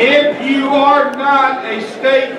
If you are not a state